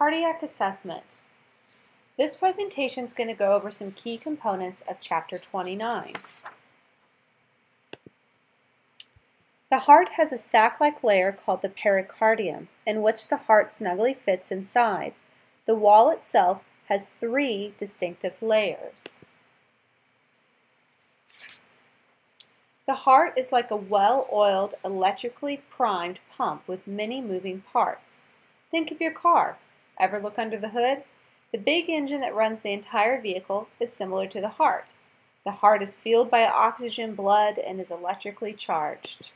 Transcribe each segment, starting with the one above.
Cardiac assessment. This presentation is going to go over some key components of Chapter 29. The heart has a sac-like layer called the pericardium, in which the heart snugly fits inside. The wall itself has three distinctive layers. The heart is like a well-oiled, electrically primed pump with many moving parts. Think of your car. Ever look under the hood? The big engine that runs the entire vehicle is similar to the heart. The heart is fueled by oxygen blood and is electrically charged.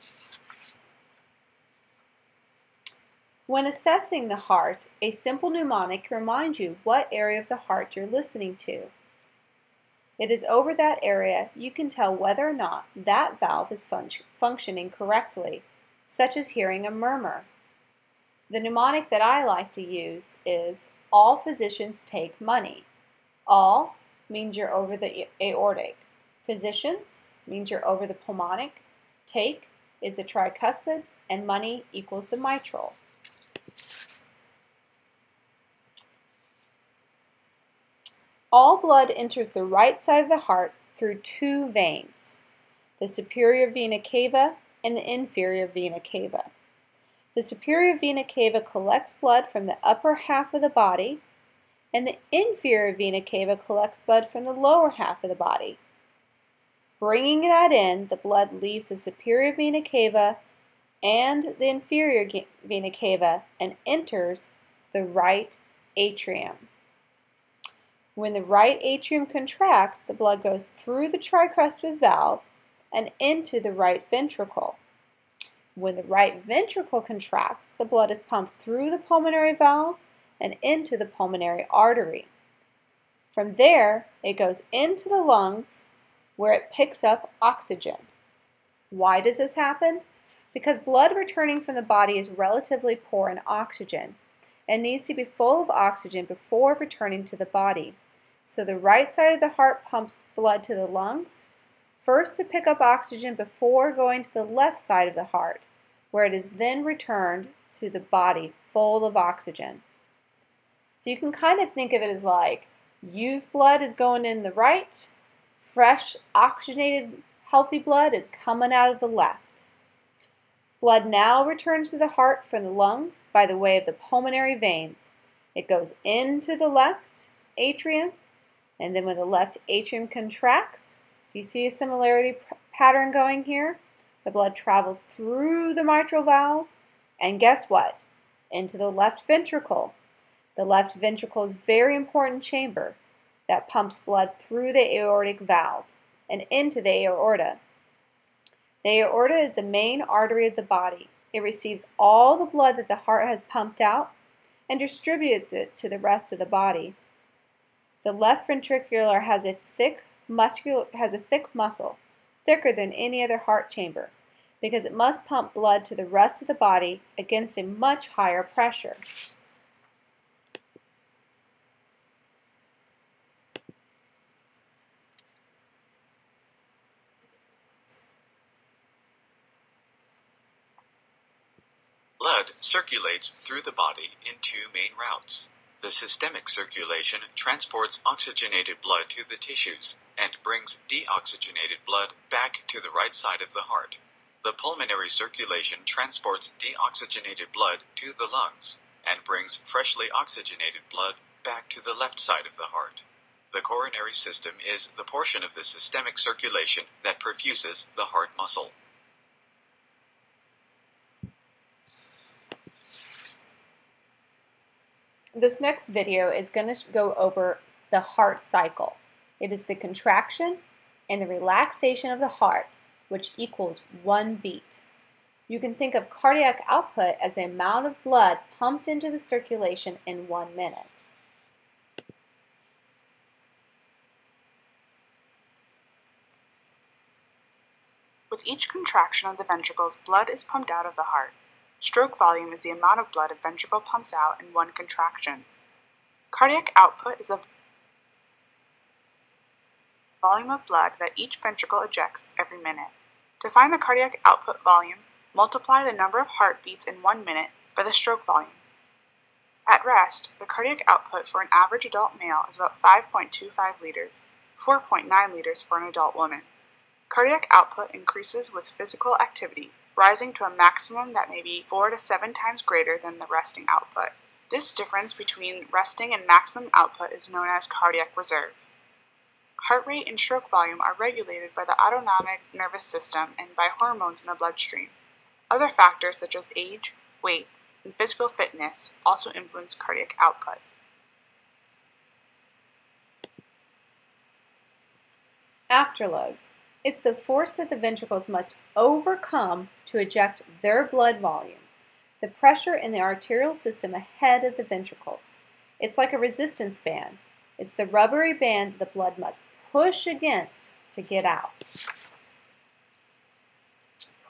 When assessing the heart, a simple mnemonic reminds you what area of the heart you're listening to. It is over that area you can tell whether or not that valve is fun functioning correctly, such as hearing a murmur. The mnemonic that I like to use is all physicians take money. All means you're over the aortic. Physicians means you're over the pulmonic. Take is the tricuspid, and money equals the mitral. All blood enters the right side of the heart through two veins, the superior vena cava and the inferior vena cava. The superior vena cava collects blood from the upper half of the body, and the inferior vena cava collects blood from the lower half of the body. Bringing that in, the blood leaves the superior vena cava and the inferior vena cava and enters the right atrium. When the right atrium contracts, the blood goes through the tricuspid valve and into the right ventricle. When the right ventricle contracts, the blood is pumped through the pulmonary valve and into the pulmonary artery. From there, it goes into the lungs where it picks up oxygen. Why does this happen? Because blood returning from the body is relatively poor in oxygen and needs to be full of oxygen before returning to the body. So the right side of the heart pumps blood to the lungs, first to pick up oxygen before going to the left side of the heart, where it is then returned to the body full of oxygen. So you can kind of think of it as like used blood is going in the right, fresh, oxygenated, healthy blood is coming out of the left. Blood now returns to the heart from the lungs by the way of the pulmonary veins. It goes into the left atrium, and then when the left atrium contracts, do you see a similarity pattern going here? The blood travels through the mitral valve, and guess what? Into the left ventricle. The left ventricle is a very important chamber that pumps blood through the aortic valve and into the aorta. The aorta is the main artery of the body. It receives all the blood that the heart has pumped out and distributes it to the rest of the body. The left ventricular has a thick muscular has a thick muscle, thicker than any other heart chamber, because it must pump blood to the rest of the body against a much higher pressure. Blood circulates through the body in two main routes. The systemic circulation transports oxygenated blood to the tissues and brings deoxygenated blood back to the right side of the heart. The pulmonary circulation transports deoxygenated blood to the lungs and brings freshly oxygenated blood back to the left side of the heart. The coronary system is the portion of the systemic circulation that perfuses the heart muscle. This next video is going to go over the heart cycle. It is the contraction and the relaxation of the heart, which equals one beat. You can think of cardiac output as the amount of blood pumped into the circulation in one minute. With each contraction of the ventricles, blood is pumped out of the heart. Stroke volume is the amount of blood a ventricle pumps out in one contraction. Cardiac output is the volume of blood that each ventricle ejects every minute. To find the cardiac output volume, multiply the number of heartbeats in one minute by the stroke volume. At rest, the cardiac output for an average adult male is about 5.25 liters, 4.9 liters for an adult woman. Cardiac output increases with physical activity, rising to a maximum that may be 4 to 7 times greater than the resting output. This difference between resting and maximum output is known as cardiac reserve. Heart rate and stroke volume are regulated by the autonomic nervous system and by hormones in the bloodstream. Other factors such as age, weight, and physical fitness also influence cardiac output. Afterload. It's the force that the ventricles must overcome to eject their blood volume, the pressure in the arterial system ahead of the ventricles. It's like a resistance band. It's the rubbery band the blood must push against to get out.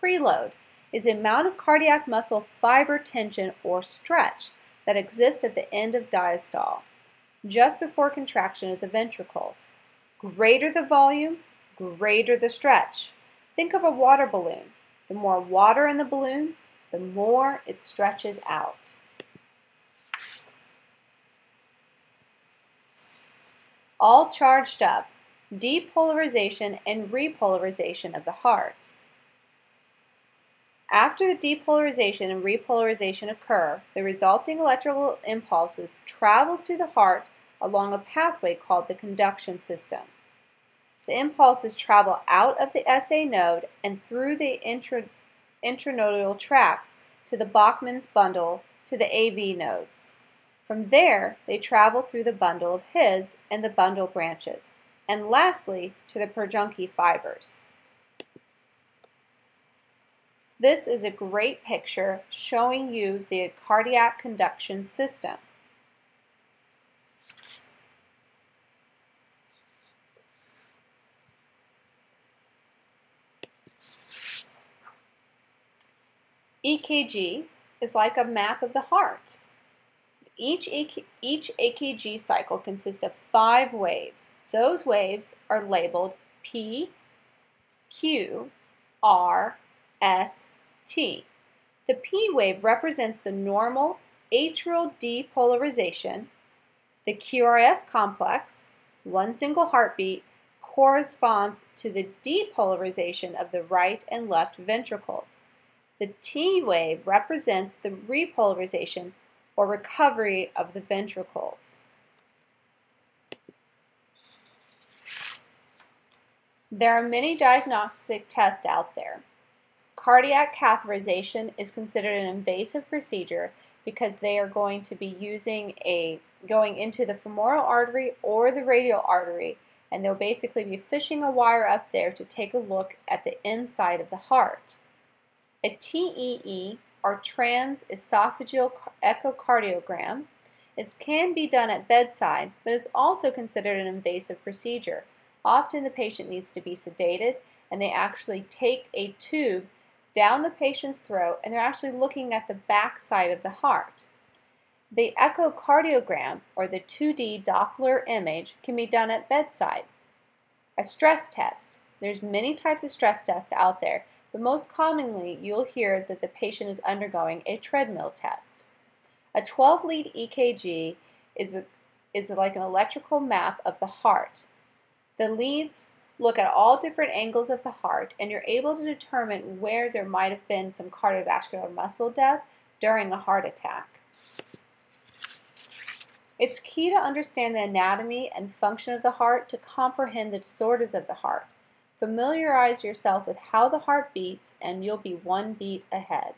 Preload is the amount of cardiac muscle fiber tension or stretch that exists at the end of diastole, just before contraction of the ventricles. Greater the volume, greater the stretch. Think of a water balloon. The more water in the balloon, the more it stretches out. All charged up, depolarization and repolarization of the heart. After the depolarization and repolarization occur, the resulting electrical impulses travels through the heart along a pathway called the conduction system. The impulses travel out of the SA node and through the intra intranodal tracts to the Bachmann's bundle to the AV nodes. From there, they travel through the bundle of His and the bundle branches, and lastly to the Purkinje fibers. This is a great picture showing you the cardiac conduction system. EKG is like a map of the heart. Each, each EKG cycle consists of five waves. Those waves are labeled P, Q, R, S, T. The P wave represents the normal atrial depolarization. The QRS complex, one single heartbeat, corresponds to the depolarization of the right and left ventricles. The T wave represents the repolarization or recovery of the ventricles. There are many diagnostic tests out there. Cardiac catheterization is considered an invasive procedure because they are going to be using a going into the femoral artery or the radial artery and they'll basically be fishing a wire up there to take a look at the inside of the heart. A TEE, or transesophageal echocardiogram, is, can be done at bedside, but is also considered an invasive procedure. Often the patient needs to be sedated, and they actually take a tube down the patient's throat, and they're actually looking at the back side of the heart. The echocardiogram, or the 2D Doppler image, can be done at bedside. A stress test. There's many types of stress tests out there, but most commonly you'll hear that the patient is undergoing a treadmill test. A 12 lead EKG is, a, is like an electrical map of the heart. The leads look at all different angles of the heart and you're able to determine where there might have been some cardiovascular muscle death during a heart attack. It's key to understand the anatomy and function of the heart to comprehend the disorders of the heart. Familiarize yourself with how the heart beats and you'll be one beat ahead.